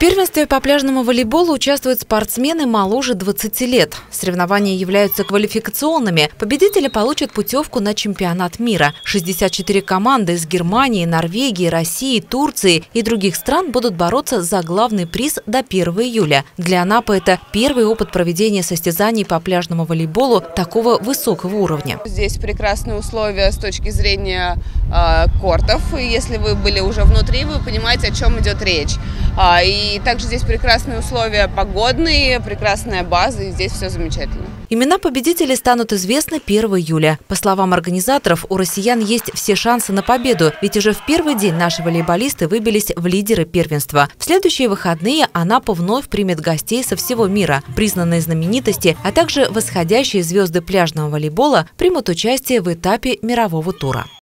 первенстве по пляжному волейболу участвуют спортсмены моложе 20 лет. Соревнования являются квалификационными. Победители получат путевку на чемпионат мира. 64 команды из Германии, Норвегии, России, Турции и других стран будут бороться за главный приз до 1 июля. Для Анапы это первый опыт проведения состязаний по пляжному волейболу такого высокого уровня. Здесь прекрасные условия с точки зрения э, кортов. И если вы были уже внутри, вы понимаете, о чем идет речь. А, и также здесь прекрасные условия погодные, прекрасная база, и здесь все замечательно. Имена победителей станут известны 1 июля. По словам организаторов, у россиян есть все шансы на победу, ведь уже в первый день наши волейболисты выбились в лидеры первенства. В следующие выходные Анапа вновь примет гостей со всего мира. Признанные знаменитости, а также восходящие звезды пляжного волейбола примут участие в этапе мирового тура.